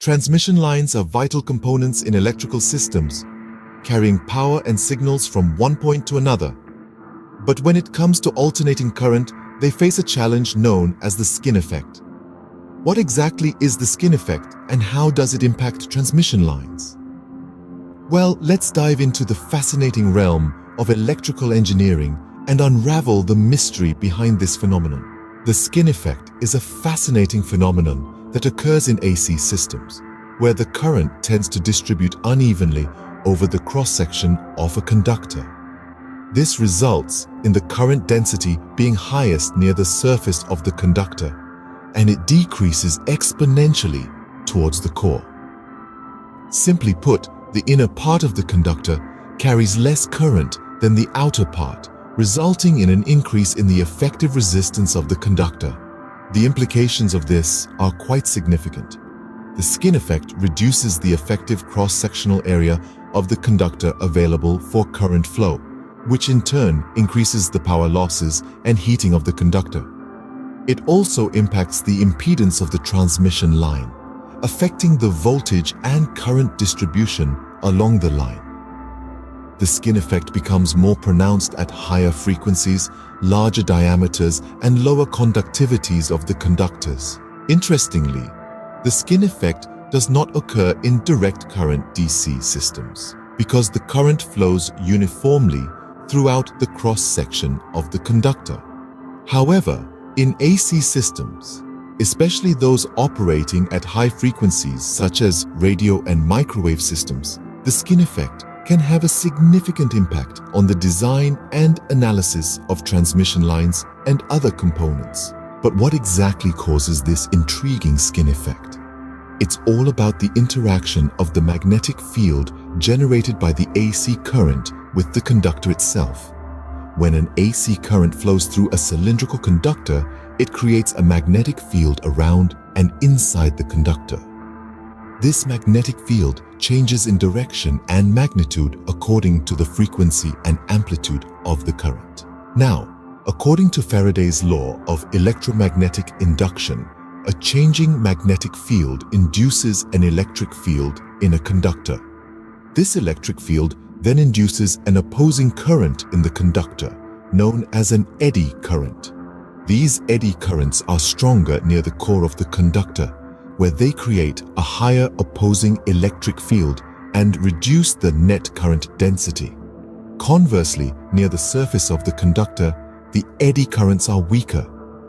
Transmission lines are vital components in electrical systems, carrying power and signals from one point to another. But when it comes to alternating current, they face a challenge known as the skin effect. What exactly is the skin effect and how does it impact transmission lines? Well, let's dive into the fascinating realm of electrical engineering and unravel the mystery behind this phenomenon. The skin effect is a fascinating phenomenon that occurs in AC systems, where the current tends to distribute unevenly over the cross-section of a conductor. This results in the current density being highest near the surface of the conductor, and it decreases exponentially towards the core. Simply put, the inner part of the conductor carries less current than the outer part, resulting in an increase in the effective resistance of the conductor. The implications of this are quite significant. The skin effect reduces the effective cross-sectional area of the conductor available for current flow, which in turn increases the power losses and heating of the conductor. It also impacts the impedance of the transmission line, affecting the voltage and current distribution along the line. The skin effect becomes more pronounced at higher frequencies, larger diameters, and lower conductivities of the conductors. Interestingly, the skin effect does not occur in direct current DC systems because the current flows uniformly throughout the cross-section of the conductor. However, in AC systems, especially those operating at high frequencies such as radio and microwave systems, the skin effect can have a significant impact on the design and analysis of transmission lines and other components. But what exactly causes this intriguing skin effect? It's all about the interaction of the magnetic field generated by the AC current with the conductor itself. When an AC current flows through a cylindrical conductor, it creates a magnetic field around and inside the conductor. This magnetic field changes in direction and magnitude according to the frequency and amplitude of the current. Now, according to Faraday's law of electromagnetic induction, a changing magnetic field induces an electric field in a conductor. This electric field then induces an opposing current in the conductor, known as an eddy current. These eddy currents are stronger near the core of the conductor, where they create a higher opposing electric field and reduce the net current density. Conversely, near the surface of the conductor, the eddy currents are weaker,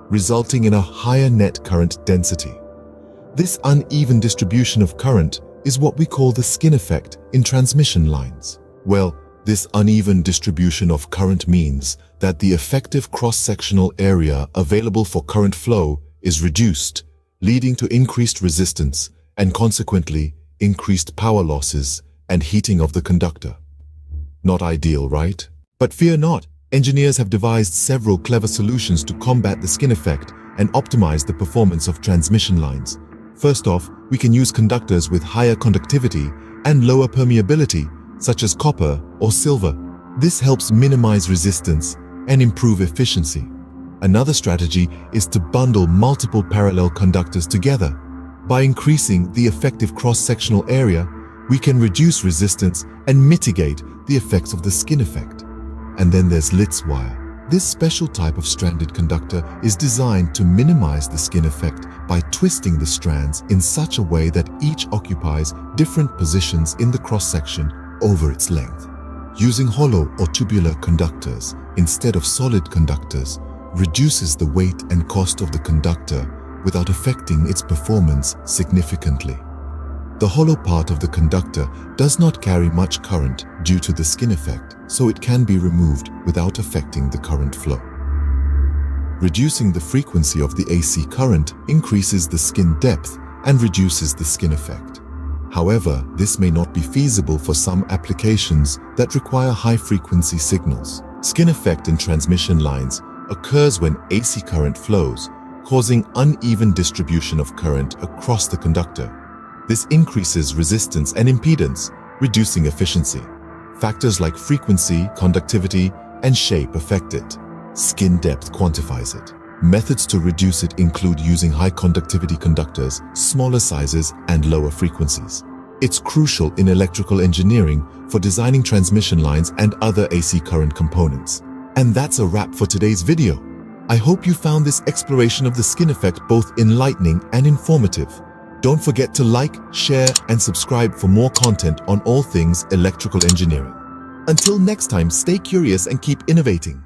resulting in a higher net current density. This uneven distribution of current is what we call the skin effect in transmission lines. Well, this uneven distribution of current means that the effective cross-sectional area available for current flow is reduced, leading to increased resistance and consequently increased power losses and heating of the conductor. Not ideal, right? But fear not, engineers have devised several clever solutions to combat the skin effect and optimize the performance of transmission lines. First off, we can use conductors with higher conductivity and lower permeability, such as copper or silver. This helps minimize resistance and improve efficiency. Another strategy is to bundle multiple parallel conductors together. By increasing the effective cross-sectional area, we can reduce resistance and mitigate the effects of the skin effect. And then there's Litz wire. This special type of stranded conductor is designed to minimize the skin effect by twisting the strands in such a way that each occupies different positions in the cross-section over its length. Using hollow or tubular conductors instead of solid conductors reduces the weight and cost of the conductor without affecting its performance significantly. The hollow part of the conductor does not carry much current due to the skin effect, so it can be removed without affecting the current flow. Reducing the frequency of the AC current increases the skin depth and reduces the skin effect. However, this may not be feasible for some applications that require high-frequency signals. Skin effect in transmission lines occurs when AC current flows, causing uneven distribution of current across the conductor. This increases resistance and impedance, reducing efficiency. Factors like frequency, conductivity, and shape affect it. Skin depth quantifies it. Methods to reduce it include using high conductivity conductors, smaller sizes, and lower frequencies. It's crucial in electrical engineering for designing transmission lines and other AC current components. And that's a wrap for today's video. I hope you found this exploration of the skin effect both enlightening and informative. Don't forget to like, share, and subscribe for more content on all things electrical engineering. Until next time, stay curious and keep innovating.